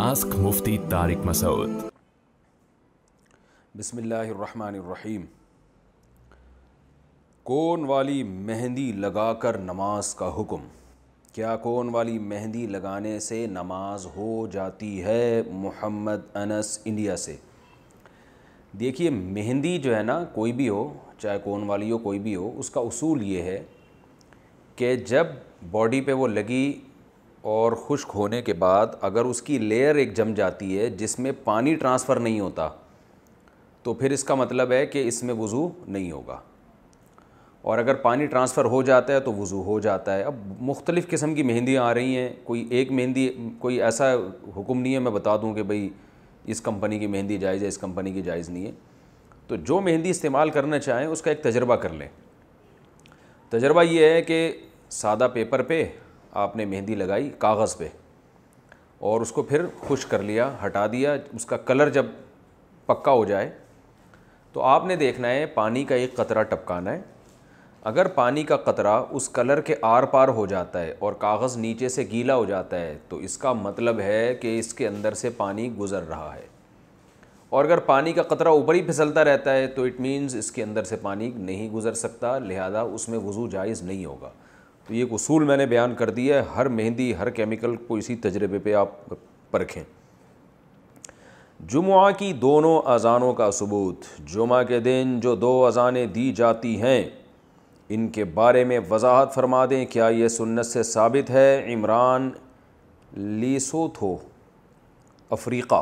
Ask Mufti Tariq Masood. बिसमीम कौन वाली मेहंदी लगाकर नमाज़ का हुक्म? क्या कौन वाली मेहंदी लगाने से नमाज़ हो जाती है मोहम्मद अनस इंडिया से? देखिए, मेहंदी जो है ना, कोई भी हो, चाहे कौन वाली हो, कोई भी हो, उसका उसूल ये है कि जब बॉडी पे वो लगी और खुश्क होने के बाद अगर उसकी लेयर एक जम जाती है जिसमें पानी ट्रांसफ़र नहीं होता तो फिर इसका मतलब है कि इसमें वज़ू नहीं होगा। और अगर पानी ट्रांसफ़र हो जाता है तो वज़ू हो जाता है। अब मुख्तलिफ़ किस्म की मेहंदियाँ आ रही हैं। कोई एक मेहंदी, कोई ऐसा हुक्म नहीं है, मैं बता दूँ कि भाई इस कंपनी की मेहंदी जायज़ है, इस कंपनी की जायज़ नहीं है। तो जो मेहंदी इस्तेमाल करना चाहें, उसका एक तजर्बा कर लें। तजर्बा ये है कि सादा पेपर पे आपने मेहंदी लगाई कागज़ पे और उसको फिर खुश कर लिया, हटा दिया, उसका कलर जब पक्का हो जाए तो आपने देखना है पानी का एक कतरा टपकाना है। अगर पानी का कतरा उस कलर के आर पार हो जाता है और कागज़ नीचे से गीला हो जाता है तो इसका मतलब है कि इसके अंदर से पानी गुज़र रहा है। और अगर पानी का कतरा ऊपर ही फिसलता रहता है तो इट मीन्स इसके अंदर से पानी नहीं गुज़र सकता, लिहाजा उसमें वज़ू जायज़ नहीं होगा। तो ये एक उसूल मैंने बयान कर दिया है, हर मेहंदी, हर केमिकल को इसी तजर्बे पे आप परखें। जुमा की दोनों अजानों का सबूत, जुमा के दिन जो दो अजानें दी जाती हैं, इनके बारे में वजाहत फरमा दें, क्या ये सुन्नत से साबित है? इमरान लीसोथो, अफ्रीक़ा।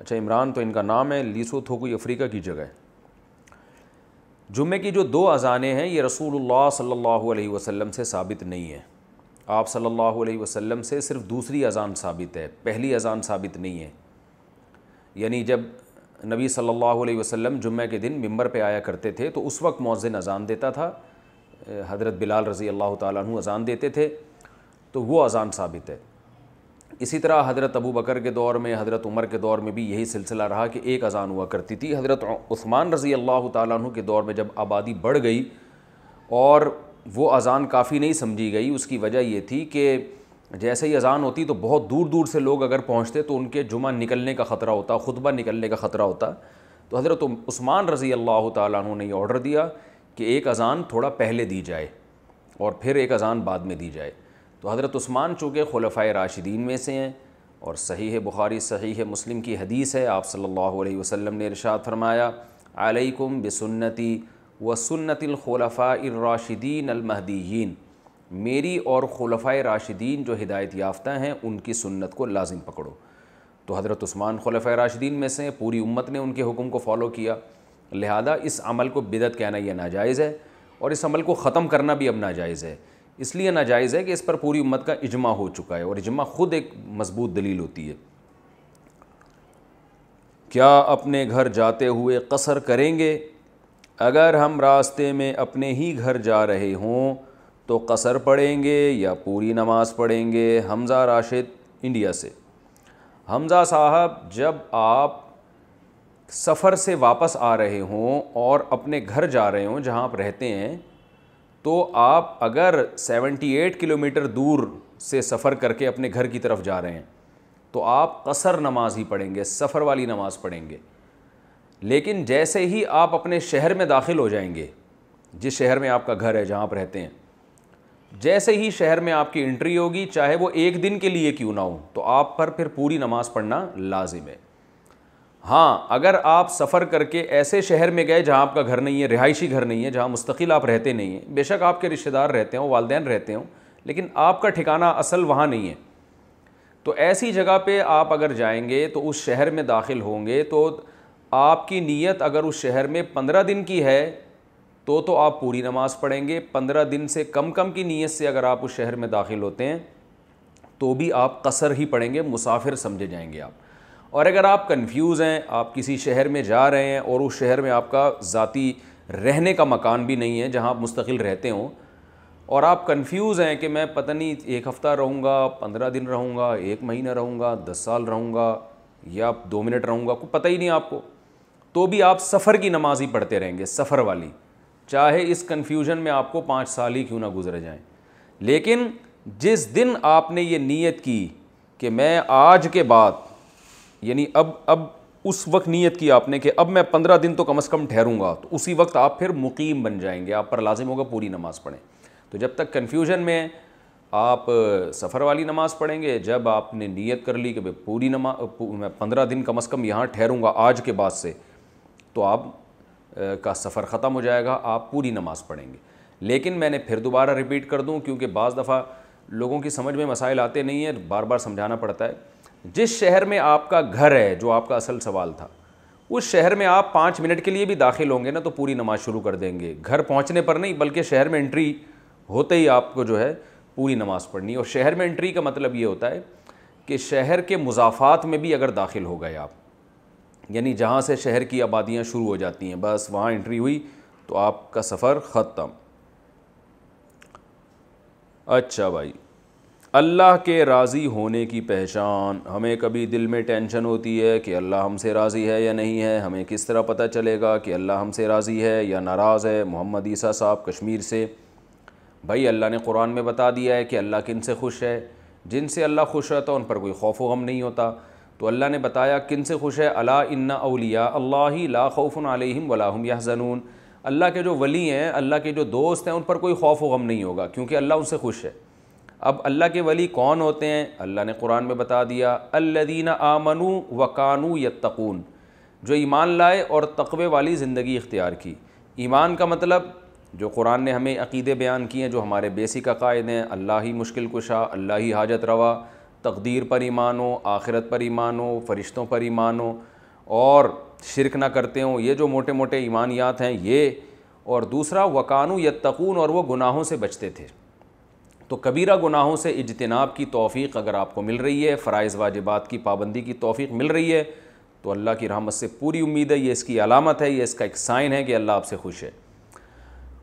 अच्छा इमरान तो इनका नाम है, लीसोथो कोई अफ्रीका की जगह है। जुम्मे की जो दो अजानें हैं, ये रसूलुल्लाह सल्लल्लाहु अलैहि वसल्लम से साबित नहीं है। आप सल्लल्लाहु अलैहि वसल्लम से सिर्फ़ दूसरी अजान साबित है, पहली अजान साबित नहीं है। यानी जब नबी सल्लल्लाहु अलैहि वसल्लम जुम्मे के दिन मिंबर पे आया करते थे तो उस वक्त मौज़िन अजान देता था, हज़रत बिलाल रज़ी अल्लाह तु अजान देते थे तो वो अजान साबित है। इसी तरह हज़रत अबू बकर के दौर में, हज़रत उमर के दौर में भी यही सिलसिला रहा कि एक अजान हुआ करती थी। हज़रत उस्मान रज़ी अल्लाह तु के दौर में जब आबादी बढ़ गई और वो अजान काफ़ी नहीं समझी गई, उसकी वजह ये थी कि जैसे ही अजान होती तो बहुत दूर दूर से लोग अगर पहुँचते तो उनके जुमा निकलने का ख़तरा होता, खुतबा निकलने का ख़तरा होता। तो हज़रत उस्मान रज़ी अल्लाह तु ने ऑर्डर दिया कि एक अजान थोड़ा पहले दी जाए और फिर एक अजान बाद में दी जाए। तो हज़रत उस्मान चूँकि खुलफ़ा राशिदीन में से हैं और सही है बुखारी, सही है मुस्लिम की हदीस है, आप सल्लल्लाहु अलैहि वसल्लम ने इरशाद फरमाया, अलैकुम बिसुन्नति व सुन्नतिलखलफ़ा राशिदीन अलमहदीन मेरी और खुलफ़ा राशिदीन जो हिदायत याफ्ता हैं, उनकी सुन्नत को लाजिम पकड़ो। तो हज़रत उस्मान खुलफ़ा राशिदीन में से पूरी उम्मत ने उनके हुक्म को फ़ॉलो किया। लिहाजा इस अमल को बिदत कहना यह नाजायज़ है और इस अमल को ख़त्म करना भी अब नाजायज़ है। इसलिए नाजायज़ है कि इस पर पूरी उम्मत का इजमा हो चुका है और इजमा ख़ुद एक मज़बूत दलील होती है। क्या अपने घर जाते हुए कसर करेंगे? अगर हम रास्ते में अपने ही घर जा रहे हों तो कसर पढ़ेंगे या पूरी नमाज़ पढ़ेंगे? हमज़ा राशिद, इंडिया से। हमज़ा साहब, जब आप सफ़र से वापस आ रहे हों और अपने घर जा रहे हों, जहाँ आप रहते हैं तो आप अगर 78 किलोमीटर दूर से सफ़र करके अपने घर की तरफ़ जा रहे हैं तो आप कसर नमाज़ ही पढ़ेंगे, सफ़र वाली नमाज़ पढ़ेंगे। लेकिन जैसे ही आप अपने शहर में दाखिल हो जाएँगे, जिस शहर में आपका घर है, जहाँ आप रहते हैं, जैसे ही शहर में आपकी एंट्री होगी, चाहे वो एक दिन के लिए क्यों ना हो तो आप पर फिर पूरी नमाज़ पढ़ना लाजिम है। हाँ अगर आप सफ़र करके ऐसे शहर में गए जहाँ आपका घर नहीं है, रिहायशी घर नहीं है, जहाँ मुस्तकिल आप रहते नहीं हैं, बेशक आपके रिश्तेदार रहते हों, वालदेन रहते हों, लेकिन आपका ठिकाना असल वहाँ नहीं है। तो ऐसी जगह पे आप अगर जाएँगे तो उस शहर में दाखिल होंगे तो आपकी नीयत अगर उस शहर में पंद्रह दिन की है तो तो आप पूरी नमाज़ पढ़ेंगे। पंद्रह दिन से कम कम की नीयत से अगर आप उस शहर में दाखिल होते हैं तो भी आप कसर ही पढ़ेंगे, मुसाफिर समझे जाएँगे आप। और अगर आप कंफ्यूज हैं, आप किसी शहर में जा रहे हैं और उस शहर में आपका ज़ाती रहने का मकान भी नहीं है जहाँ आप मुस्तकिल रहते हों, और आप कंफ्यूज हैं कि मैं पता नहीं एक हफ़्ता रहूँगा, पंद्रह दिन रहूँगा, एक महीना रहूँगा, दस साल रहूँगा, या दो मिनट रहूँगा, कोई पता ही नहीं आपको तो भी आप सफ़र की नमाज़ ही पढ़ते रहेंगे, सफ़र वाली। चाहे इस कन्फ्यूज़न में आपको पाँच साल ही क्यों ना गुजर जाएँ। लेकिन जिस दिन आपने ये नीयत की कि मैं आज के बाद यानी अब अब उस वक्त नीयत की आपने कि अब मैं पंद्रह दिन तो कम अज़ कम ठहरूँगा तो उसी वक्त आप फिर मुकीम बन जाएँगे, आप पर लाजिम होगा पूरी नमाज़ पढ़ें। तो जब तक कन्फ्यूज़न में आप सफ़र वाली नमाज़ पढ़ेंगे, जब आपने नीयत कर ली कि भाई पूरी नमा मैं पंद्रह दिन कम अज़ कम यहाँ ठहरूँगा आज के बाद से तो आप का सफ़र ख़त्म हो जाएगा, आप पूरी नमाज़ पढ़ेंगे। लेकिन मैंने फिर दोबारा रिपीट कर दूँ, क्योंकि बाज़ दफ़ा लोगों की समझ में मसाइल आते नहीं हैं बार बार समझाना पड़ता है। जिस शहर में आपका घर है, जो आपका असल सवाल था, उस शहर में आप पाँच मिनट के लिए भी दाखिल होंगे ना तो पूरी नमाज़ शुरू कर देंगे। घर पहुँचने पर नहीं, बल्कि शहर में एंट्री होते ही आपको जो है, पूरी नमाज़ पढ़नी और शहर में एंट्री का मतलब ये होता है कि शहर के मुजाफात में भी अगर दाखिल हो गए आप, यानी जहाँ से शहर की आबादियाँ शुरू हो जाती हैं, बस वहाँ एंट्री हुई तो आपका सफ़र ख़त्म। अच्छा भाई अल्लाह के राज़ी होने की पहचान। हमें कभी दिल में टेंशन होती है कि अल्लाह हमसे राज़ी है या नहीं है। हमें किस तरह पता चलेगा कि अल्लाह हमसे राज़ी है या नाराज़ है मोहम्मद ईसा साहब कश्मीर से? भाई, अल्लाह ने कुरान में बता दिया है कि अल्लाह किन से खुश है। जिनसे अल्लाह खुश रहता है, उन पर कोई खौफ गम नहीं होता। तो अल्लाह ने बताया, किन से खुश है? अला इन्ना अलिया अल्लाह ला खौफ़न अलहम वलाहम यहजनून। अल्लाह के जो वली हैं, अल्लाह के जो दोस्त हैं, उन पर कोई खौफ गम नहीं होगा, क्योंकि अल्लाह उनसे खुश है। अब अल्लाह के वली कौन होते हैं? अल्लाह ने कुरान में बता दिया अल्लदीन आमनु व कानू यत्तकून जो ईमान लाए और तकवे वाली ज़िंदगी इख्तियार की। ईमान का मतलब जो कुरान ने हमें अकीदे बयान किए हैं, जो हमारे बेसिक अकायद हैं, अल्लाह ही मुश्किल कुशा, अल्लाह ही हाजत रवा, तकदीर पर ईमान हो, आखिरत पर ईमान हो, फ़रिश्तों पर ईमान हो, और शिरक ना करते हों, ये जो मोटे मोटे ईमानियात हैं, ये, और दूसरा वकानू यत्तकून और वो गुनाहों से बचते थे। तो कबीरा गुनाहों से इजतनाब की तोफ़ी अगर आपको मिल रही है फ़रज़ वाजिबात की पाबंदी की तोफ़ी मिल रही है तो अल्लाह की रहमत से पूरी उम्मीद है, ये इसकी अलामत है, ये इसका एक साइन है कि अल्लाह आपसे खुश है।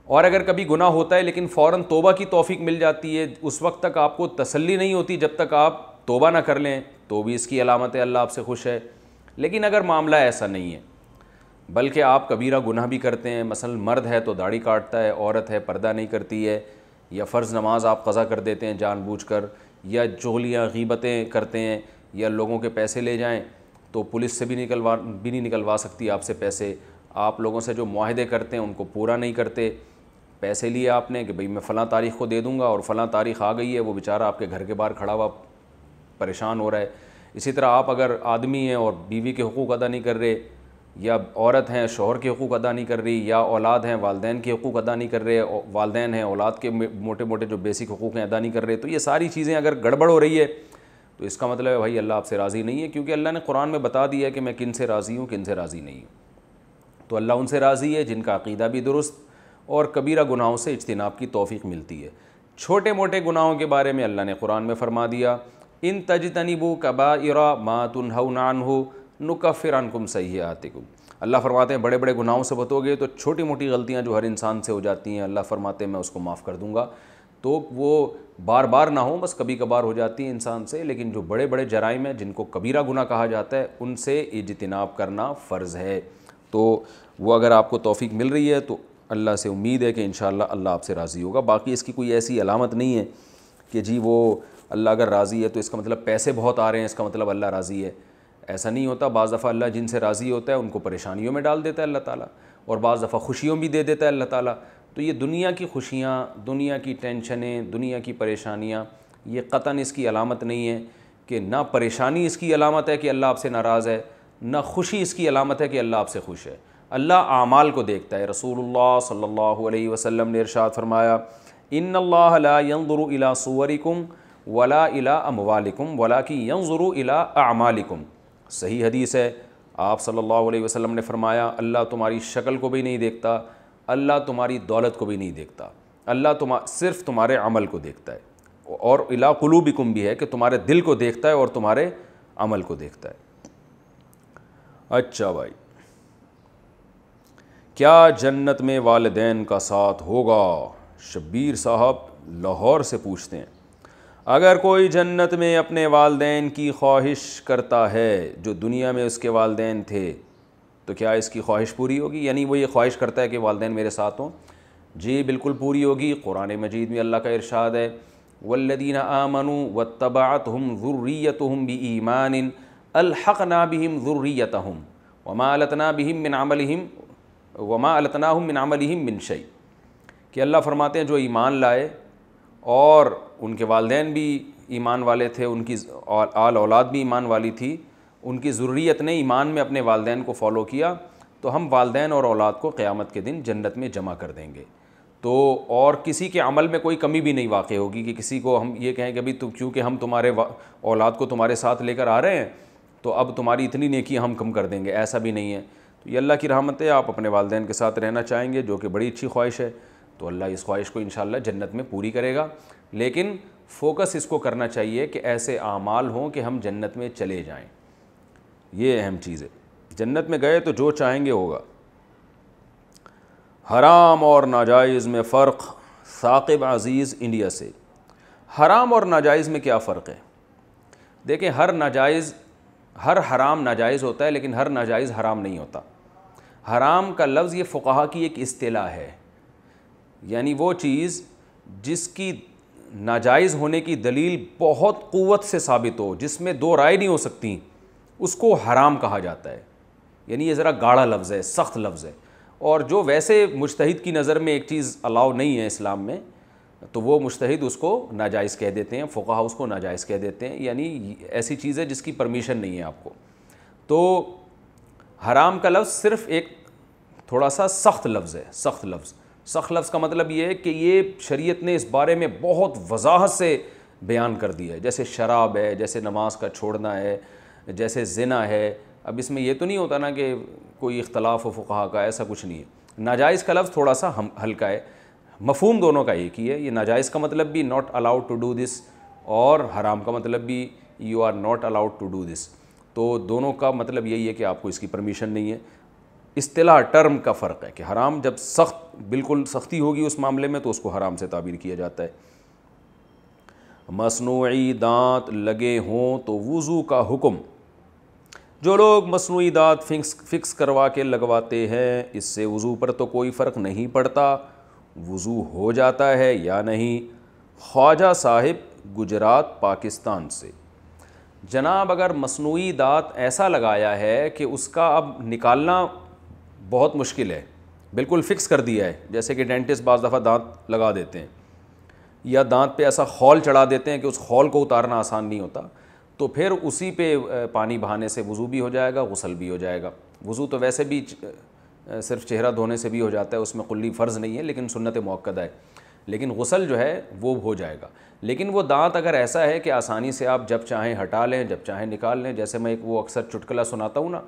और अगर कभी गुनाह होता है, लेकिन फ़ौर तोबा की तोफ़ी मिल जाती है, उस वक्त तक आपको तसल्ली नहीं होती जब तक आप तोबा ना कर लें तो भी इसकी अलामत है, अल्लाह आपसे खुश है। लेकिन अगर मामला ऐसा नहीं है, बल्कि आप कबीरा गुनाह भी करते हैं मसल मर्द है तो दाढ़ी काटता है, औरत है, पर्दा नहीं करती है या फ़र्ज़ नमाज़ आप कज़ा कर देते हैं जानबूझकर, या चोलियाँ गीबतें करते हैं, या लोगों के पैसे ले जाएँ तो पुलिस से भी निकलवा, भी नहीं निकलवा सकती आपसे पैसे। आप लोगों से जो माहदे करते हैं, उनको पूरा नहीं करते। पैसे लिए आपने कि भाई मैं फ़लाँ तारीख़ को दे दूँगा और फ़लाँ तारीख़ आ गई है, वो बेचारा आपके घर के बाहर खड़ा हुआ परेशान हो रहा है। इसी तरह आप अगर आदमी हैं और बीवी के हकूक़ अदा नहीं कर रहे या औरत हैं, शोहर के हकूक़ अदा नहीं कर रही, या औलाद हैं, वालदेन के हकूक़ अदा नहीं कर रहे वालदेन हैं, औलाद के मोटे मोटे जो बेसिक हकूक़ हैं अदा नहीं कर रहे तो ये सारी चीज़ें अगर गड़बड़ हो रही है तो इसका मतलब है भाई अल्लाह आपसे राज़ी नहीं है, क्योंकि अल्लाह ने कुरान में बता दिया है कि मैं किन से राज़ी हूँ, किन से राज़ी नहीं हूँ। तो अल्लाह उनसे राज़ी है, जिनका अकीदा भी दुरुस्त और कबीरा गुनाहों से इज्तनाब की तोफ़ी मिलती है। छोटे मोटे गुनाहों के बारे में अल्लाह ने कुरान में फ़रमा दिया, इन तजतनीबू कबा इरा मातुन नान हो नुकफ़िरकुम सही आतिकुम। अल्लाह फरमाते हैं बड़े बड़े गुनाहों से बतोगे तो छोटी मोटी गलतियाँ जो हर इंसान से हो जाती हैं, अल्लाह फरमाते हैं, मैं उसको माफ़ कर दूँगा। तो वो बार बार ना हो, बस कभी कभार हो जाती है इंसान से, लेकिन जो बड़े बड़े जराइम हैं, जिनको कबीरा गुना कहा जाता है, उनसे इजतनाब करना फ़र्ज़ है। तो वो अगर आपको तोफ़ी मिल रही है तो अल्लाह से उम्मीद है कि इन अल्लाह आपसे राज़ी होगा। बाकी इसकी कोई ऐसी अलामत नहीं है कि जी वो अल्लाह अगर राज़ी है तो इसका मतलब पैसे बहुत आ रहे हैं, इसका मतलब अल्लाह राज़ी है। ऐसा नहीं होता, बाज़ दफ़ा अल्लाह जिनसे राज़ी होता है, उनको परेशानियों में डाल देता है अल्लाह ताला, और बाज़ दफ़ा खुशियों भी दे देता है अल्लाह ताला। तो ये दुनिया की खुशियाँ, दुनिया की टेंशनें, दुनिया की परेशानियाँ, ये कतन इसकी अलामत नहीं है कि ना परेशानी इसकी अलामत है कि अल्लाह आपसे नाराज़ है, ना खुशी इसकी अलामत है कि अल्लाह आपसे खुश है। अल्लाह आमाल को देखता है। रसूलुल्लाह सल्लल्लाहु अलैहि वसल्लम ने इरशाद फरमाया इन यंजुरु इला सुवरिकुम, वला इला अमवालिकुम वला की यंजुरु इला अमालिकुम सही हदीस है। आप सल्लल्लाहु अलैहि वसल्लम ने फरमाया, अल्लाह तुम्हारी शक्ल को भी नहीं देखता, अल्लाह तुम्हारी दौलत को भी नहीं देखता, अल्लाह तुम सिर्फ़ तुम्हारे अमल को देखता है। और इला कुलूबिकुम भी है कि तुम्हारे दिल को देखता है और तुम्हारे अमल को देखता है। अच्छा भाई, क्या जन्नत में वालदेन का साथ होगा? शब्बीर साहब लाहौर से पूछते हैं। अगर कोई जन्नत में अपने वालदेन की ख्वाहिश करता है, जो दुनिया में उसके वालदेन थे तो क्या इसकी ख्वाहिश पूरी होगी? यानी वो ये ख्वाहिश करता है कि वालदेन मेरे साथ हों? जी, बिल्कुल पूरी होगी। कुरान मजीद में अल्लाह का इरशाद है, वल्लदीन आमनु व तबात हम ज़ुर्रियत हम बी ईमान अलहक ना बिहिम ज़ुर्रियत हम वमा अलतना बिहिम मिन अमलहिम, वमा अलतना हम मिन अमलहिम मिन शई। कि अल्लाह फरमाते हैं, जो ईमान लाए और उनके वालदेन भी ईमान वाले थे, उनकी आल औलाद भी ईमान वाली थी। उनकी ज़रूरीत ने ईमान में अपने वालदेन को फॉलो किया तो हम वालदेन और औलाद को क़्यामत के दिन जन्नत में जमा कर देंगे। तो और किसी के अमल में कोई कमी भी नहीं वाक़ होगी कि किसी को हम ये कहें कि अभी तुम क्योंकि हम तुम्हारे औलाद को तुम्हारे साथ लेकर आ रहे हैं तो अब तुम्हारी इतनी नेकी हम कम कर देंगे, ऐसा भी नहीं है। तो ये अल्लाह की रहमत है, आप अपने वालदेन के साथ रहना चाहेंगे, जो कि बड़ी अच्छी ख्वाहिश है। तो अल्लाह इस ख्वाहिश को इन जन्नत में पूरी करेगा। लेकिन फ़ोकस इसको करना चाहिए कि ऐसे आमाल हों कि हम जन्नत में चले जाएँ। ये अहम चीज़ है। जन्नत में गए तो जो चाहेंगे होगा। हराम और नाजायज़ में फ़र्क साकिब अज़ीज़ इंडिया से। हराम और नाजायज़ में क्या फ़र्क है? देखें, हर नाजायज़, हर हराम नाजायज़ होता है, लेकिन हर नाजायज़ हराम नहीं होता। हराम का लफ्ज़ ये फ़ुकाहा की एक अतलाह है। यानी वो चीज़ जिसकी नाजायज़ होने की दलील बहुत क़वत से साबित हो, जिसमें दो राय नहीं हो सकती, उसको हराम कहा जाता है। यानी ये ज़रा गाढ़ा लफ्ज़ है, सख्त लफ्ज़ है। और जो वैसे मुश्तहिद की नज़र में एक चीज़ अलाउ नहीं है इस्लाम में तो वो मुश्तहिद उसको नाजायज़ कह देते हैं फ़ुका उसको नाजायज़ कह देते हैं। यानी ऐसी चीज़ है जिसकी परमिशन नहीं है आपको। तो हराम का लफ्ज़ सिर्फ़ एक थोड़ा सा सख्त लफ्ज़ है, सख्त लफ्ज़। सख्त लफ्ज़ का मतलब ये है कि ये शरीयत ने इस बारे में बहुत वजाहत से बयान कर दिया है। जैसे शराब है, जैसे नमाज़ का छोड़ना है, जैसे जना है। अब इसमें यह तो नहीं होता ना कि कोई इख्तलाफ फ़ुकहा का, ऐसा कुछ नहीं है। नाजायज़ का लफ्ज़ थोड़ा सा हम, हल्का है। मफहम दोनों का एक ही है। ये नाजायज़ का मतलब भी not allowed to do this और हराम का मतलब भी you are not allowed to do this तो दोनों का मतलब यही है कि आपको इसकी परमिशन नहीं है। अतलाह टर्म का फ़र्क है कि हराम जब सख्त, बिल्कुल सख्ती होगी उस मामले में तो उसको हराम से ताबीर किया जाता है। मसनू दांत लगे हों तो वज़ू का हुक्म। जो लोग मसनू दांत फिक्स फिक्स करवा के लगवाते हैं, इससे वज़ू पर तो कोई फ़र्क नहीं पड़ता। वज़ू हो जाता है या नहीं? ख्वाजा साहिब, गुजरात, पाकिस्तान से। जनाब, अगर मसनू दांत ऐसा लगाया है कि उसका अब निकालना बहुत मुश्किल है। बिल्कुल फ़िक्स कर दिया है, जैसे कि डेंटिस्ट बाज़ दफ़ा दांत लगा देते हैं। या दांत पे ऐसा हॉल चढ़ा देते हैं कि उस हॉल को उतारना आसान नहीं होता तो फिर उसी पे पानी बहाने से वज़ू भी हो जाएगा, गसल भी हो जाएगा। वज़ू तो वैसे भी सिर्फ़ चेहरा धोने से भी हो जाता है, उसमें कुल्ली फ़र्ज़ नहीं है, लेकिन सुन्नत मौक़दा है। लेकिन गसल जो है, वो हो जाएगा। लेकिन वो दांत अगर ऐसा है कि आसानी से आप जब चाहें हटा लें, जब चाहें निकाल लें, जैसे मैं एक वो अक्सर चुटकला सुनाता हूँ ना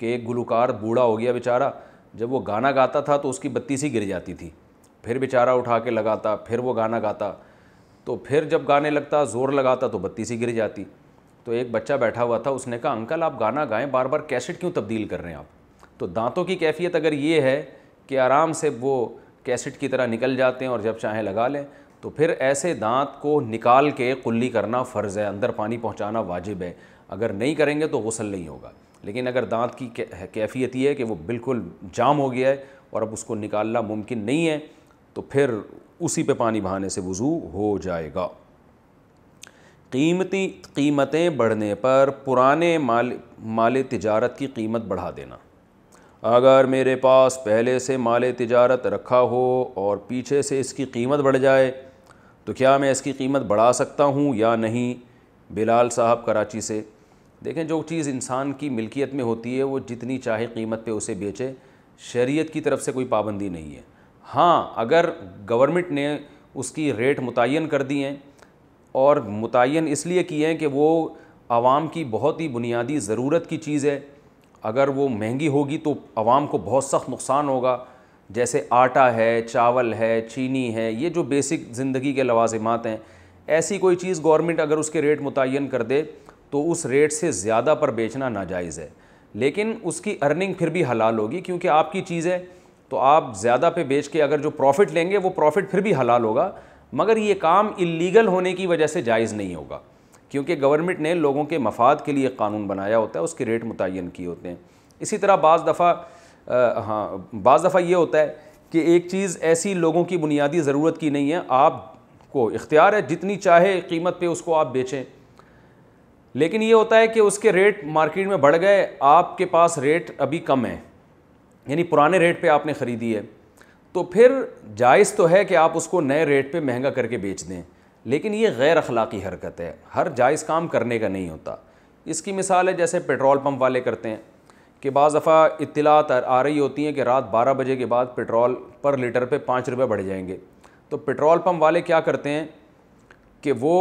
कि एक गुलकार बूढ़ा हो गया बेचारा। जब वो गाना गाता था तो उसकी बत्ती सी गिर जाती थी। फिर बेचारा उठा के लगाता, फिर वो गाना गाता। तो फिर जब गाने लगता, ज़ोर लगाता तो बत्ती सी गिर जाती। तो एक बच्चा बैठा हुआ था, उसने कहा, अंकल, आप गाना गाएँ बार बार कैसेट क्यों तब्दील कर रहे हैं आप? तो दांतों की कैफियत अगर ये है कि आराम से वो कैसेट की तरह निकल जाते हैं और जब चाहें लगा लें तो फिर ऐसे दांत को निकाल के कुल्ली करना फ़र्ज़ है, अंदर पानी पहुंचाना वाजिब है। अगर नहीं करेंगे तो गसल नहीं होगा। लेकिन अगर दांत की कैफियत ये है कि वो बिल्कुल जाम हो गया है और अब उसको निकालना मुमकिन नहीं है तो फिर उसी पे पानी बहाने से वज़ू हो जाएगा। कीमती कीमतें बढ़ने पर पुराने माल माल तजारत की कीमत बढ़ा देना। अगर मेरे पास पहले से माल तजारत रखा हो और पीछे से इसकी कीमत बढ़ जाए तो क्या मैं इसकी कीमत बढ़ा सकता हूँ या नहीं? बिलाल साहब कराची से देखें, जो चीज़ इंसान की मिल्कियत में होती है, वो जितनी चाहे कीमत पे उसे बेचे, शरीयत की तरफ़ से कोई पाबंदी नहीं है। हाँ अगर गवर्नमेंट ने उसकी रेट मुतन कर दी हैं, और मुतन इसलिए किए हैं कि वो आवाम की बहुत ही बुनियादी ज़रूरत की चीज़ है। अगर वो महँगी होगी तो आवाम को बहुत सख्त नुकसान होगा। जैसे आटा है, चावल है, चीनी है, ये जो बेसिक ज़िंदगी के लवाजमात हैं, ऐसी कोई चीज़ गवर्नमेंट अगर उसके रेट मुतन कर दे तो उस रेट से ज़्यादा पर बेचना नाजायज़ है। लेकिन उसकी अर्निंग फिर भी हलाल होगी क्योंकि आपकी चीज़ है तो आप ज़्यादा पे बेच के अगर जो प्रॉफिट लेंगे, वो प्रॉफिट फिर भी हलाल होगा, मगर ये काम इलीगल होने की वजह से जायज़ नहीं होगा। क्योंकि गवर्नमेंट ने लोगों के मफाद के लिए कानून बनाया होता है, उसके रेट मुतन किए होते हैं। इसी तरह बाज़ दफ़ा हाँ बाज़ दफ़ा ये होता है कि एक चीज़ ऐसी लोगों की बुनियादी ज़रूरत की नहीं है आप आपको इख्तियार है, जितनी चाहे कीमत पे उसको आप बेचें। लेकिन ये होता है कि उसके रेट मार्केट में बढ़ गए, आपके पास रेट अभी कम है। यानी पुराने रेट पे आपने ख़रीदी है। तो फिर जायज़ तो है कि आप उसको नए रेट पे महँगा करके बेच दें, लेकिन ये गैर अखलाक़ी हरकत है। हर जायज़ काम करने का नहीं होता। इसकी मिसाल है, जैसे पेट्रोल पंप वाले करते हैं कि बाज़ दफ़ा इतलात आ रही होती हैं कि रात 12 बजे के बाद पेट्रोल पर लीटर पे पाँच रुपये बढ़ जाएँगे। तो पेट्रोल पंप वाले क्या करते हैं कि वो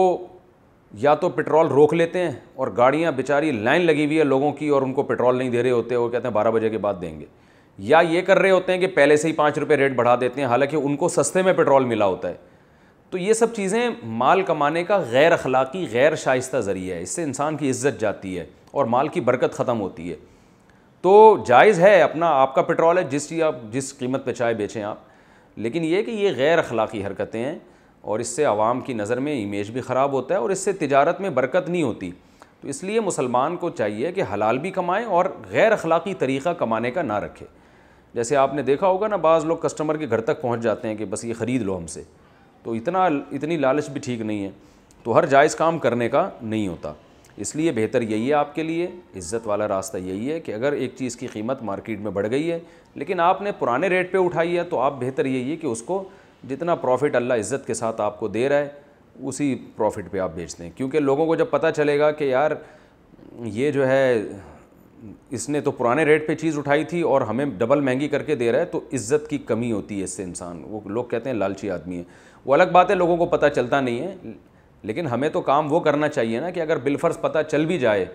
या तो पेट्रोल रोक लेते हैं और गाड़ियाँ, बेचारी लाइन लगी हुई है लोगों की और उनको पेट्रोल नहीं दे रहे होते, वो कहते हैं बारह बजे के बाद देंगे। या ये कर रहे होते हैं कि पहले से ही पाँच रुपये रेट बढ़ा देते हैं, हालाँकि उनको सस्ते में पेट्रोल मिला होता है। तो ये सब चीज़ें माल कमाने का गैर अखलाक़ी, गैर शाइस्ता ज़रिया है। इससे इंसान की इज़्ज़त जाती है और माल की बरकत ख़त्म होती है। तो जायज़ है, अपना आपका पेट्रोल है, जिस आप, जिस कीमत पर चाय बेचें आप, लेकिन ये कि ये गैर अखलाक़ी हरकतें हैं। और इससे आवाम की नज़र में इमेज भी ख़राब होता है और इससे तजारत में बरकत नहीं होती। तो इसलिए मुसलमान को चाहिए कि हलाल भी कमाएँ और गैर अखलाक़ी तरीक़ा कमाने का ना रखे। जैसे आपने देखा होगा ना, बाज़ लोग कस्टमर के घर तक पहुँच जाते हैं कि बस ये ख़रीद लो हमसे। तो इतना, इतनी लालच भी ठीक नहीं है। तो हर जायज़ काम करने का नहीं होता। इसलिए बेहतर यही है आपके लिए, इज़्ज़त वाला रास्ता यही है कि अगर एक चीज़ की कीमत मार्केट में बढ़ गई है, लेकिन आपने पुराने रेट पे उठाई है तो आप बेहतर यही है कि उसको जितना प्रॉफिट अल्लाह इज़्ज़त के साथ आपको दे रहा है, उसी प्रॉफिट पे आप बेचते हैं क्योंकि लोगों को जब पता चलेगा कि यार, ये जो है, इसने तो पुराने रेट पे चीज़ उठाई थी और हमें डबल महँगी करके दे रहा है तो इज़्ज़त की कमी होती है इससे इंसान। वो लोग कहते हैं, लालची आदमी है। वो अलग बात है, लोगों को पता चलता नहीं है, लेकिन हमें तो काम वो करना चाहिए ना कि अगर बिलफर्स पता चल भी जाए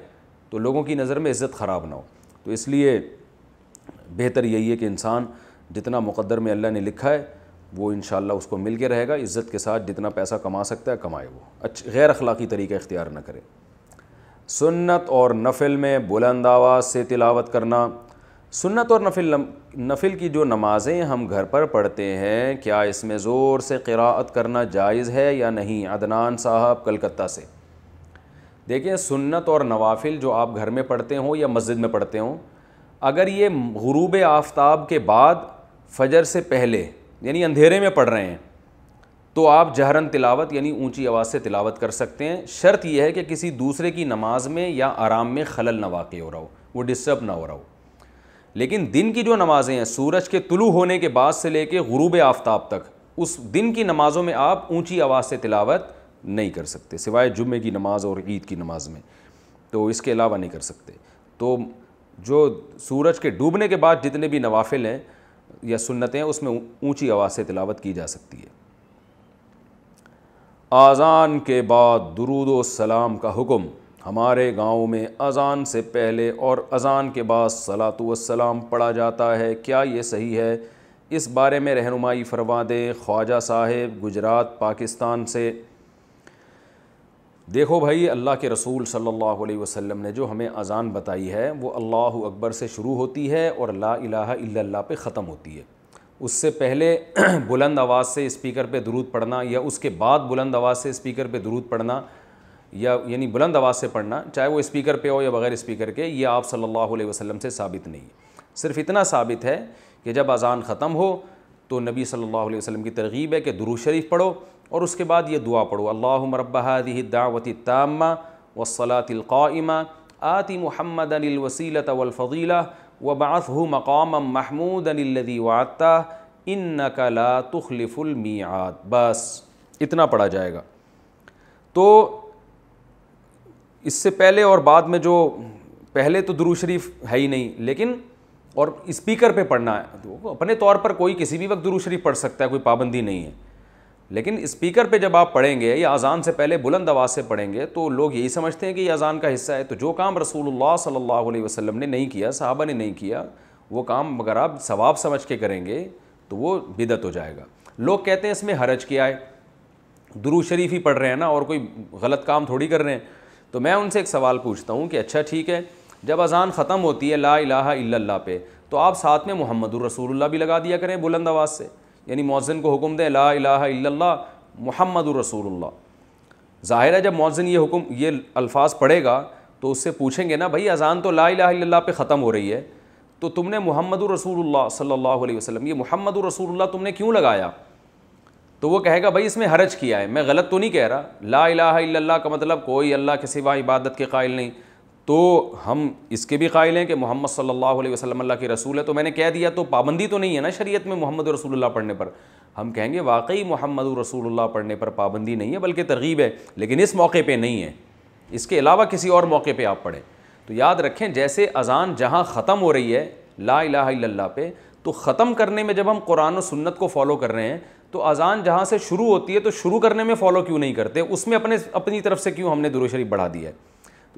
तो लोगों की नज़र में इज़्ज़त ख़राब ना हो। तो इसलिए बेहतर यही है कि इंसान जितना मुक़दर में अल्लाह ने लिखा है वो इन उसको मिल के रहेगा, इज़्ज़त के साथ जितना पैसा कमा सकता है, कमाए वो। अच्छे, गैर अखलाक़ी तरीका इख्तियार न करे। सुन्नत और नफिल में बुलंद आवाज़ से तिलावत करना। सुन्नत और नफिल नफिल की जो नमाज़ें हम घर पर पढ़ते हैं, क्या इसमें ज़ोर से क़राअत करना जायज़ है या नहीं? अदनान साहब, कलकत्ता से। देखिए सुन्नत और नवाफिल जो आप घर में पढ़ते हों या मस्जिद में पढ़ते हों, अगर ये गरूब आफ्ताब के बाद, फजर से पहले यानी अंधेरे में पढ़ रहे हैं तो आप जहरन तिलावत यानी ऊँची आवाज़ से तिलावत कर सकते हैं। शर्त यह है कि किसी दूसरे की नमाज़ में या आराम में खलल न वाक़ हो रहा हो, वो डिस्टर्ब ना हो रहा हो। लेकिन दिन की जो नमाज़ें हैं, सूरज के तुलु होने के बाद से लेकर गुरूब आफ्ताब तक, उस दिन की नमाज़ों में आप ऊँची आवाज़ से तिलावत नहीं कर सकते, सिवाय जुम्मे की नमाज़ और ईद की नमाज़ में। तो इसके अलावा नहीं कर सकते। तो जो सूरज के डूबने के बाद जितने भी नवाफिल हैं या सुन्नतें, उसमें ऊँची आवाज़ से तिलावत की जा सकती है। आज़ान के बाद दरूद सलाम का हुक्म, हमारे गाँव में अज़ान से पहले और अज़ान के बाद सलातु वसलाम पढ़ा जाता है। क्या ये सही है? इस बारे में रहनुमाई फरमा दें ख्वाजा साहेब, गुजरात, पाकिस्तान से। देखो भाई, अल्लाह के रसूल सल्लल्लाहु अलैहि वसल्लम ने जो हमें अज़ान बताई है, वो अल्लाह अकबर से शुरू होती है और ला इलाहा इल्लल्लाह पे ख़त्म होती है। उससे पहले बुलंद आवाज़ से स्पीकर पे दरूद पढ़ना या उसके बाद बुलंद आवाज़ से स्पीकर पे दरूद पढ़ना या, यानी बुलंद आवाज़ से पढ़ना, चाहे वो स्पीकर पे हो या बग़ैर स्पीकर के, ये आप सल्लल्लाहु अलैहि वसल्लम से साबित नहीं सिर्फ़ इतना साबित है कि जब अज़ान ख़त्म हो तो नबी सल्लल्लाहु अलैहि वसल्लम की तरगीब है कि दुरू शरीफ पढ़ो और उसके बाद ये दुआ पढ़ो। अल्लाह रब्बादी दावती तामा वसलातिलक़ाइमा आति महमद वसीलत वलफ़ीला वबाफ़ मकाम महमूद अनिल्लदी वाता इन नकला तुखलिफ़ुलमीआत बस, इतना पढ़ा जाएगा। तो इससे पहले और बाद में जो, पहले तो दुरू शरीफ है ही नहीं, लेकिन और स्पीकर पे पढ़ना है। तो अपने तौर पर कोई किसी भी वक्त दुरू शरीफ पढ़ सकता है, कोई पाबंदी नहीं है। लेकिन स्पीकर पे जब आप पढ़ेंगे या अज़ान से पहले बुलंद आवाज़ से पढ़ेंगे तो लोग यही समझते हैं कि ये अज़ान का हिस्सा है। तो जो काम रसूलुल्लाह सल्लल्लाहु अलैहि वसल्लम ने नहीं किया, साहबा ने नहीं किया, वो काम अगर आप सवाब समझ के करेंगे तो वो बिदत हो जाएगा। लोग कहते हैं इसमें हरज किया है दुरू शरीफ ही पढ़ रहे हैं ना, और कोई गलत काम थोड़ी कर रहे हैं। तो मैं उनसे एक सवाल पूछता हूँ कि अच्छा ठीक है, जब अज़ान ख़त्म होती है ला इलाहा इल्लल्लाह पे तो आप साथ में मोहम्मद रसूलुल्लाह भी लगा दिया करें बुलंद आवाज़ से? यानी मौज़न को हुक्म दें, ला इल्लल्लाह मोहम्मद रसूलुल्लाह। ज़ाहिर है जब मौज़न ये हुक्म, ये अल्फाज पढ़ेगा तो उससे पूछेंगे ना, भाई, अज़ान तो ला इल्लल्लाह पे ख़त्म हो रही है तो तुमने मोहम्मद रसूलुल्लाह सल्लल्लाहु अलैहि वसल्लम, ये मोहम्मद रसूलुल्लाह तुमने क्यों लगाया? तो वो कहेगा, भाई, इसमें हरज किया है, मैं गलत तो नहीं कह रहा, ला इल्लल्लाह का मतलब कोई अल्लाह के सिवा इबादत के कायल नहीं तो हम इसके भी कायल हैं कि मोहम्मद सल्लल्लाहु अलैहि वसल्लम अल्लाह के रसूल है। तो मैंने कह दिया तो पाबंदी तो नहीं है ना शरीयत में मोहम्मद रसूलुल्लाह पढ़ने पर। हम कहेंगे, वाकई मोहम्मद रसूलुल्लाह पढ़ने पर पाबंदी नहीं है, बल्कि तरगीब है, लेकिन इस मौके पर नहीं है। इसके अलावा किसी और मौके पर आप पढ़ें। तो याद रखें, जैसे अज़ान जहाँ ख़त्म हो रही है, ला इल्लल्लाह पे तो ख़त्म करने में जब हम कुरान और सुन्नत को फॉलो कर रहे हैं तो अज़ान जहाँ से शुरू होती है तो शुरू करने में फ़ॉलो क्यों नहीं करते? उसमें अपने, अपनी तरफ़ से क्यों हमने दुरुशरीफ बढ़ा दिया है?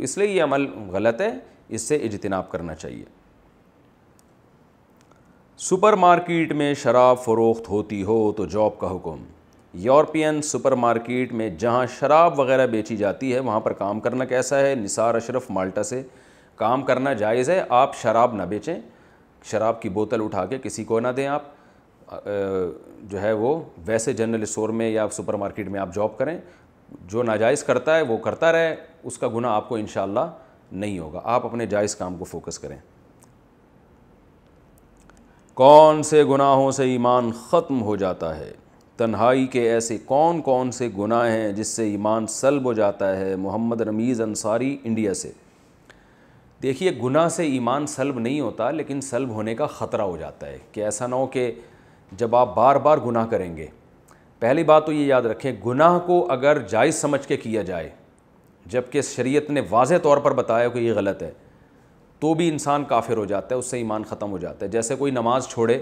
इसलिए ये अमल गलत है, इससे इजतनाब करना चाहिए। सुपर मार्केट में शराब फ़रोख्त होती हो तो जॉब का हुक्म यूरोपियन सुपर मार्केट में जहाँ शराब वगैरह बेची जाती है, वहाँ पर काम करना कैसा है? निसार अशरफ माल्टा से काम करना जायज़ है। आप शराब ना बेचें। शराब की बोतल उठा के किसी को ना दें आप। जो है वो, वैसे जनरल स्टोर में या सुपर मार्केट में आप जॉब करें। जो नाजायज़ करता है, वो करता रहे, उसका गुना आपको इन नहीं होगा। आप अपने जायज़ काम को फोकस करें। कौन से गुनाहों से ईमान ख़त्म हो जाता है? तन्हाई के ऐसे कौन कौन से गुनाह हैं जिससे ईमान सल्ब हो जाता है मोहम्मद रमीज़ अंसारी, इंडिया से? देखिए, गुनाह से ईमान सल्ब नहीं होता, लेकिन सल्ब होने का ख़तरा हो जाता है कि ऐसा ना हो कि जब आप बार बार गुनाह करेंगे पहली बात तो ये याद रखें, गुनाह को अगर जायज़ समझ के किया जाए, जबकि शरीयत ने वाज तौर पर बताया कि ये गलत है तो भी इंसान काफिर हो जाता है, उससे ईमान ख़त्म हो जाता है। जैसे कोई नमाज़ छोड़े,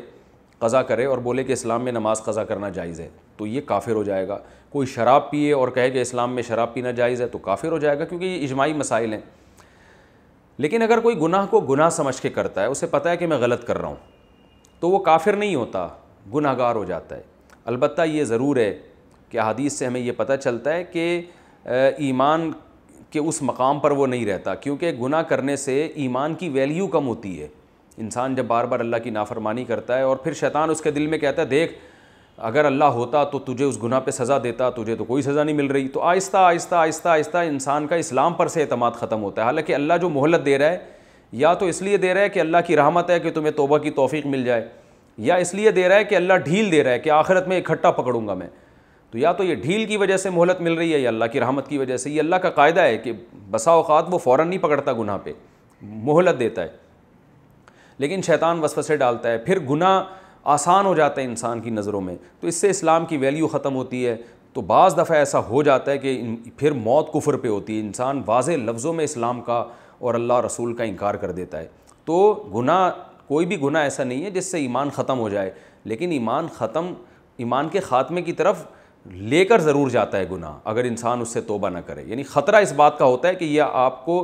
कज़ा करे और बोले कि इस्लाम में नमाज़ कज़ा करना जायज़ है तो ये काफिर हो जाएगा। कोई शराब पिए और कहे कि इस्लाम में शराब पीना जायज़ है तो काफिर हो जाएगा, क्योंकि ये इजमाही मसाइल हैं। लेकिन अगर कोई गुनाह को गुनाह समझ के करता है, उसे पता है कि मैं गलत कर रहा हूँ तो वो काफिर नहीं होता, गुनाहगार हो जाता है। अलबत्त ये ज़रूर है कि हदीस से हमें ये पता चलता है कि ईमान के उस मकाम पर वो नहीं रहता, क्योंकि गुनाह करने से ईमान की वैल्यू कम होती है। इंसान जब बार बार अल्लाह की नाफरमानी करता है और फिर शैतान उसके दिल में कहता है, देख, अगर अल्लाह होता तो तुझे उस गुनाह पे सज़ा देता, तुझे तो कोई सज़ा नहीं मिल रही। तो आहिस्ता आहिस्ता आहिस्ता आहिस्ता इंसान का इस्लाम पर से अतमाद ख़त्म होता है। हालाँकि अल्लाह जो मोहलत दे रहा है, या तो इसलिए दे रहा है कि अल्लाह की रहमत है कि तुम्हें तोबा की तोफ़ी मिल जाए या इसलिए दे रहा है कि अल्लाह ढील दे रहा है कि आखिरत में इकट्ठा पकड़ूँगा मैं। तो या तो ये ढील की वजह से मोहलत मिल रही है या अल्लाह की रहमत की वजह से। ये अल्लाह का कायदा है कि बसा अवकात वो फ़ौर नहीं पकड़ता गुनाह पे। मोहलत देता है। लेकिन शैतान वसवसे डालता है। फिर गुनाह आसान हो जाता है इंसान की नज़रों में। तो इससे इस्लाम की वैल्यू ख़त्म होती है। तो बाज़ दफ़ा ऐसा हो जाता है कि फिर मौत कुफर पे होती है। इंसान वाज लफ्ज़ों में इस्लाम का और अल्लाह रसूल का इनकार कर देता है। तो गुनाह कोई भी गुनाह ऐसा नहीं है जिससे ईमान ख़त्म हो जाए। लेकिन ईमान ख़त्म, ईमान के ख़ात्मे की तरफ़ लेकर ज़रूर जाता है गुनाह, अगर इंसान उससे तोबा ना करे। यानी ख़तरा इस बात का होता है कि यह आपको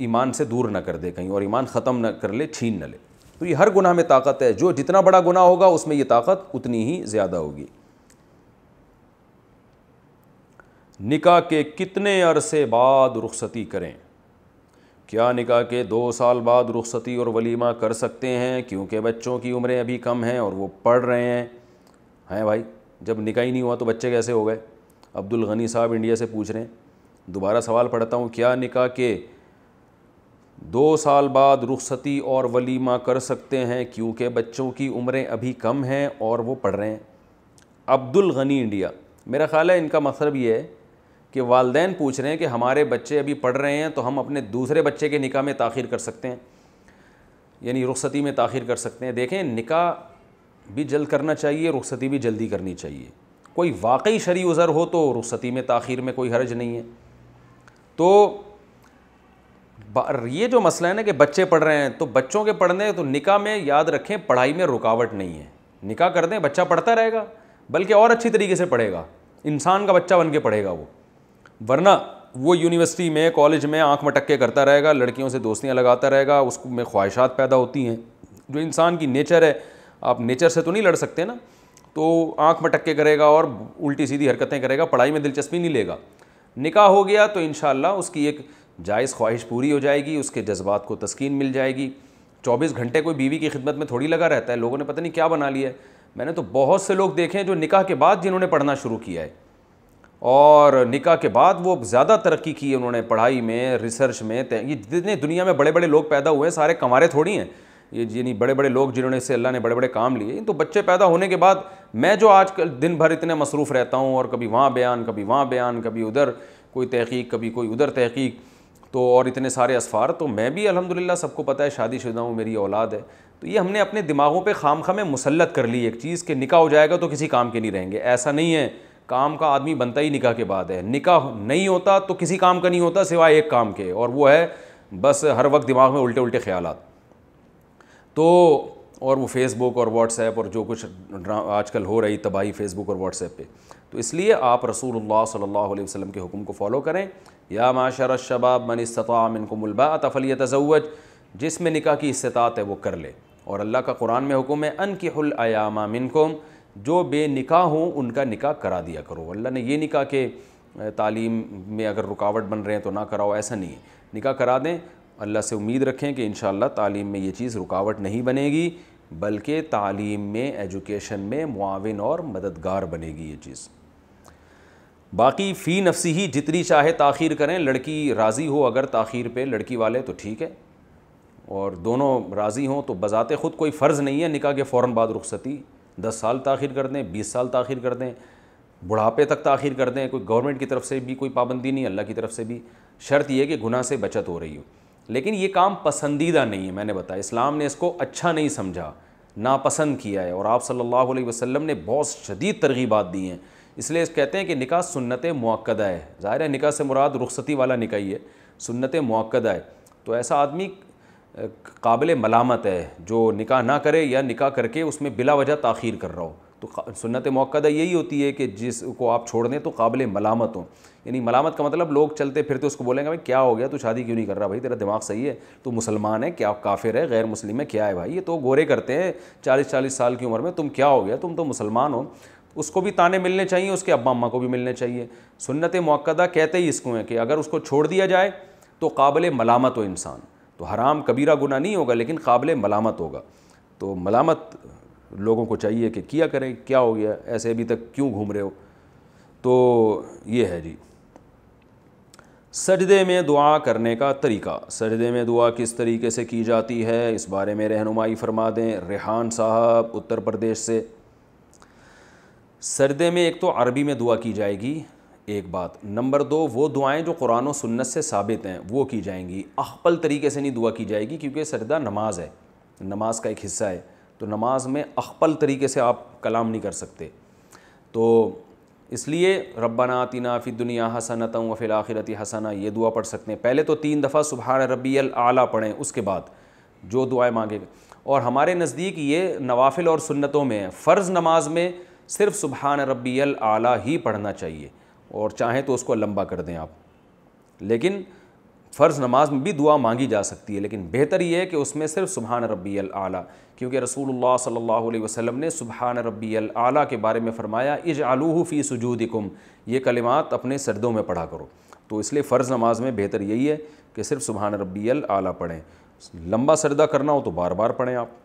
ईमान से दूर ना कर दे कहीं और ईमान ख़त्म न कर ले, छीन न ले। तो ये हर गुनाह में ताकत है। जो जितना बड़ा गुनाह होगा, उसमें ये ताकत उतनी ही ज़्यादा होगी। निकाह के कितने अरसे बाद रुखसती करें? क्या निकाह के दो साल बाद रुखसती और वलीमा कर सकते हैं? क्योंकि बच्चों की उम्रें अभी कम हैं और वो पढ़ रहे हैं। हैं भाई, जब निकाह ही नहीं हुआ तो बच्चे कैसे हो गए? अब्दुल गनी साहब इंडिया से पूछ रहे हैं। दोबारा सवाल पढ़ता हूँ, क्या निकाह के दो साल बाद रुखसती और वलीमा कर सकते हैं? क्योंकि बच्चों की उम्रें अभी कम हैं और वो पढ़ रहे हैं। अब्दुल गनी इंडिया, मेरा ख्याल है इनका मतलब ये है कि वालदेन पूछ रहे हैं कि हमारे बच्चे अभी पढ़ रहे हैं तो हम अपने दूसरे बच्चे के निकाह में ताख़िर कर सकते हैं। यानी रुखसती में ताख़िर कर सकते हैं। देखें, निकाह भी जल्द करना चाहिए, रुखसती भी जल्दी करनी चाहिए। कोई वाकई शरी उज़र हो तो रुखसती में ताख़िर में कोई हर्ज नहीं है। तो ये जो मसला है ना कि बच्चे पढ़ रहे हैं तो बच्चों के पढ़ने तो निकाह में याद रखें, पढ़ाई में रुकावट नहीं है। निकाह कर दें, बच्चा पढ़ता रहेगा, बल्कि और अच्छी तरीके से पढ़ेगा। इंसान का बच्चा बन के पढ़ेगा वो। वरना वो यूनिवर्सिटी में कॉलेज में आँख मटक्के करता रहेगा, लड़कियों से दोस्तियाँ लगाता रहेगा उसमें ख्वाहिशात पैदा होती हैं। जो इंसान की नेचर है, आप नेचर से तो नहीं लड़ सकते ना? तो आँख मटक्के करेगा और उल्टी सीधी हरकतें करेगा, पढ़ाई में दिलचस्पी नहीं लेगा। निकाह हो गया तो इन उसकी एक जायज़ ख्वाहिश पूरी हो जाएगी, उसके जज्बात को तस्कीन मिल जाएगी। चौबीस घंटे कोई बीवी की खिदमत में थोड़ी लगा रहता है, लोगों ने पता नहीं क्या बना लिया है। मैंने तो बहुत से लोग देखे हैं जो निकाह के बाद जिन्होंने पढ़ना शुरू किया है। और निका के बाद वो ज़्यादा तरक्की की उन्होंने पढ़ाई में रिसर्च में। ये जितने दुनिया में बड़े बड़े लोग पैदा हुए हैं, सारे कमारे थोड़ी हैं। ये यानी बड़े बड़े लोग जिन्होंने से अल्लाह ने बड़े बड़े काम लिए तो बच्चे पैदा होने के बाद मैं जो आज कल दिन भर इतने मसरूफ़ रहता हूँ और कभी वहाँ बयान, कभी वहाँ बयान, कभी उधर कोई तहकीक, कभी कोई उधर तहकीक तो और इतने सारे असफ़ार तो मैं भी अल्हम्दुलिल्लाह सबको पता है शादीशुदा हूँ, मेरी औलाद है। तो ये हमने अपने दिमागों पर खाम में मुसलत कर ली, एक चीज़ कि निका हो जाएगा तो किसी काम के नहीं रहेंगे। ऐसा नहीं है काम का आदमी बनता ही निकाह के बाद है। निकाह नहीं होता तो किसी काम का नहीं होता सिवाय एक काम के। और वो है, बस हर वक्त दिमाग में उल्टे उल्टे ख्याल तो और वो फेसबुक और व्हाट्सएप और जो कुछ आजकल हो रही तबाही फेसबुक और व्हाट्सएप पे। तो इसलिए आप रसूल सल्लल्लाहु अलैहि के हुक्म को फॉलो करें। या माशर शबाब मन इस्तमिनकुमलबा तफली तजवज जिसमें निकाह की इस्तात है वो कर ले। और अल्लाह का कुरान में हुक्म है अन किहुलयामा मिनकुम। जो बेनिकाह हों, उनका निकाह करा दिया करो। अल्लाह ने ये निकाह के तालीम में अगर रुकावट बन रहे हैं तो ना कराओ, ऐसा नहीं है। निकाह करा दें, अल्लाह से उम्मीद रखें कि इन तालीम में ये चीज़ रुकावट नहीं बनेगी, बल्कि तालीम में, एजुकेशन में मुआविन और मददगार बनेगी ये चीज़। बाकी फ़ी नफसी ही जितनी चाहे ताख़ीर करें, लड़की राज़ी हो अगर ताख़ीर पे, लड़की वाले तो ठीक है। और दोनों राज़ी हों तो बज़ाते ख़ुद कोई फ़र्ज़ नहीं है, निकाह के फ़ौर बाद रुखसती। दस साल ताख़ीर कर दें, बीस साल ताख़ीर कर दें, बुढ़ापे तक ताख़ीर कर दें, कोई गवर्नमेंट की तरफ़ से भी कोई पाबंदी नहीं, अल्लाह की तरफ़ से भी। शर्त यह कि गुनाह से बचत हो रही हो। लेकिन ये काम पसंदीदा नहीं है, मैंने बताया। इस्लाम ने इसको अच्छा नहीं समझा, नापसंद किया है। और आप सल्लल्लाहु अलैहि वसल्लम ने बहुत शदीद तरगीबात दी हैं। इसलिए कहते हैं कि निकाह सुन्नत मौक़दा है। ज़ाहिर है निकाह से मुराद रुखसती वाला निकाह ही है, सुन्नत मौक़दा है। तो ऐसा आदमी काबिल मलामत है, जो निकाह ना करे या निकाह करके उसमें बिला वजह ताख़ीर कर रहा हो। तो सुन्नत मौक़दा यही होती है कि जिसको आप छोड़ दें तो काबिल मलामत हो। यानी मलामत का मतलब लोग चलते फिरते उसको बोलेंगे, भाई, क्या हो गया? तू शादी क्यों नहीं कर रहा भाई? तेरा दिमाग सही है तो मुसलमान है, क्या काफिर है, गैर मुस्लिम है, क्या है भाई? ये तो गोरे करते हैं चालीस चालीस साल की उम्र में, तुम क्या हो गया? तुम तो मुसलमान हो। उसको भी ताने मिलने चाहिए, उसके अब्बा अम्मा को भी मिलने चाहिए। सुन्नत मौक़दा कहते ही इसको हैं कि अगर उसको छोड़ दिया जाए तो काबिल मलामत हो इंसान। तो हराम कबीरा गुना नहीं होगा, लेकिन काबिल मलामत होगा। तो मलामत लोगों को चाहिए कि किया करें, क्या हो गया, ऐसे अभी तक क्यों घूम रहे हो? तो ये है जी। सजदे में दुआ करने का तरीका। सजदे में दुआ किस तरीके से की जाती है, इस बारे में रहनुमाई फरमा दें। रेहान साहब, उत्तर प्रदेश से। सरदे में एक तो अरबी में दुआ की जाएगी। एक बात। नंबर दो, वो दुआएँ जो कुरान और सुन्नत से साबित हैं, वो की जाएँगी। अखपल तरीके से नहीं दुआ की जाएगी क्योंकि सरदा नमाज़ है। नमाज़ का एक हिस्सा है। तो नमाज़ में अखपल तरीके से आप कलाम नहीं कर सकते। तो इसलिए रब्बना तीना फ़ी दुनिया हसनत व फिल आखिरती हसना, ये दुआ पढ़ सकते हैं। पहले तो तीन दफ़ा सुबह रबी आला पढ़ें, उसके बाद जो दुआएँ मांगेगा और हमारे नज़दीक ये नवाफिल और सुन्नतों में फ़र्ज़ नमाज़ में सिर्फ़ सुबहान रबी आला ही पढ़ना चाहिए। और चाहें तो उसको लंबा कर दें आप। लेकिन फ़र्ज़ नमाज़ में भी दुआ मांगी जा सकती है, लेकिन बेहतर ये है कि उसमें सिर्फ़ सुबहान रबी आला, क्योंकि रसूलुल्लाह सल्लल्लाहु अलैहि ने सुबहान रबी आला के बारे में फ़रमाया इज़ आलूहू फ़ी सुजूदिकुम, ये कलिमात अपने सरदों में पढ़ा करो। तो इसलिए फ़र्ज़ नमाज़ में बेहतर यही है कि सिर्फ़ सुबहान रबी आला पढ़ें। लंबा सरदा करना हो तो बार बार पढ़ें आप।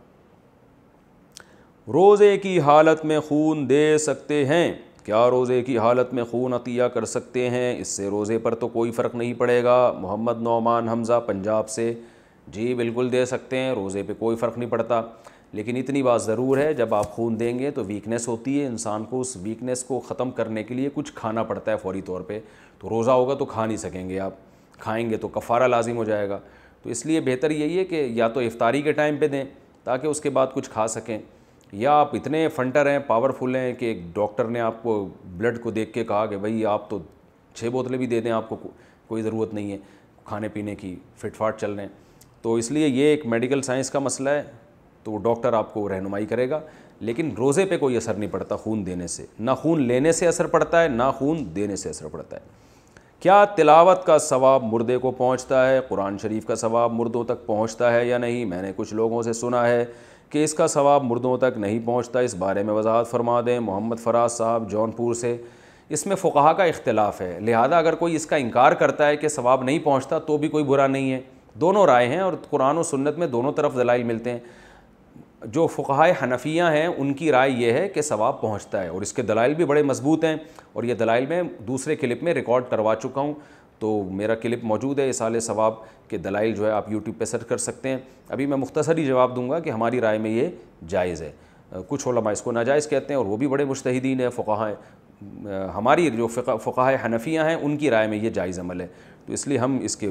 रोज़े की हालत में खून दे सकते हैं। क्या रोज़े की हालत में खून अतिया कर सकते हैं? इससे रोज़े पर तो कोई फ़र्क नहीं पड़ेगा। मोहम्मद नौमान हमज़ा पंजाब से। जी, बिल्कुल दे सकते हैं, रोज़े पे कोई फ़र्क नहीं पड़ता। लेकिन इतनी बात ज़रूर है, जब आप खून देंगे तो वीकनेस होती है। इंसान को उस वीकनेस को ख़त्म करने के लिए कुछ खाना पड़ता है फौरी तौर पर तो रोज़ा होगा तो खा नहीं सकेंगे आप। खाएँगे तो कफ़ारा लाजिम हो जाएगा। तो इसलिए बेहतर यही है कि या तो इफ्तारी के टाइम पर दें, ताकि उसके बाद कुछ खा सकें। या आप इतने फंटर हैं पावरफुल हैं कि एक डॉक्टर ने आपको ब्लड को देख के कहा कि भाई आप तो छः बोतलें भी दे दें आपको को, कोई ज़रूरत नहीं है खाने पीने की फिटफाट चल रहे हैं। तो इसलिए ये एक मेडिकल साइंस का मसला है तो डॉक्टर आपको रहनुमाई करेगा। लेकिन रोज़े पे कोई असर नहीं पड़ता खून देने से। ना खून लेने से असर पड़ता है ना खून देने से असर पड़ता है। क्या तिलावत का सवाब मुर्दे को पहुँचता है? कुरान शरीफ का सवाब मुर्दों तक पहुँचता है या नहीं? मैंने कुछ लोगों से सुना है कि इसका सवाब मुर्दों तक नहीं पहुँचता, इस बारे में वजाहत फरमा दें मोहम्मद फ़राज साहब जौनपुर से। इसमें फ़ुकहा का इख्तलाफ है, लिहाजा अगर कोई इसका इनकार करता है कि सवाब नहीं पहुँचता तो भी कोई बुरा नहीं है। दोनों राय हैं और कुरान और सुन्नत में दोनों तरफ़ दलाइल मिलते हैं। जो फ़ुकहा हनफियाँ हैं, उनकी राय यह है कि सवाब पहुँचता है और इसके दलाइल भी बड़े मज़बूत हैं और ये दलाइल मैं दूसरे क्लिप में रिकॉर्ड करवा चुका हूँ। तो मेरा क्लिप मौजूद है, इस इसाल सवाब के दलाइल जो है आप यूट्यूब पर सर्च कर सकते हैं। अभी मैं मुख्तसर ही जवाब दूँगा कि हमारी राय में ये जायज़ है। कुछ ओलमा इसको नाजायज़ कहते हैं और वो भी बड़े मुश्तदीन है फ़ुका हमारी जो फ़ुका हनफियाँ हैं, उनकी राय में ये जायज़ अमल है। तो इसलिए हम इसके